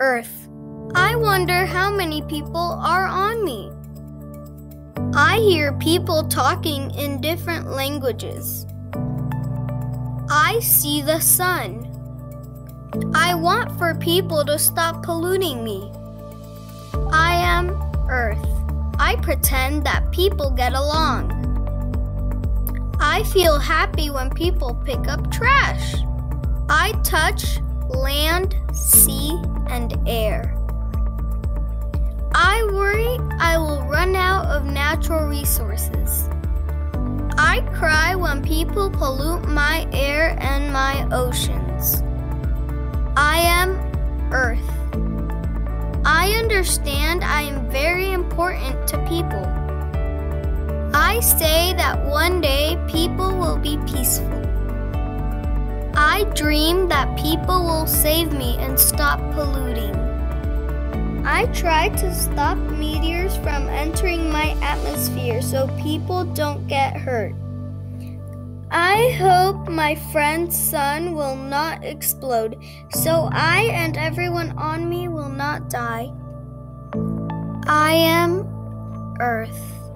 Earth. I wonder how many people are on me. I hear people talking in different languages. I see the sun. I want for people to stop polluting me. I am Earth. I pretend that people get along. I feel happy when people pick up trash. I touch land, sea, and air. I worry I will run out of natural resources. I cry when people pollute my air and my oceans. I am Earth. I understand I am very important to people. I say that one day people will be peaceful. I dream that people will save me and stop polluting. I try to stop meteors from entering my atmosphere so people don't get hurt. I hope my friend's sun will not explode so I and everyone on me will not die. I am Earth.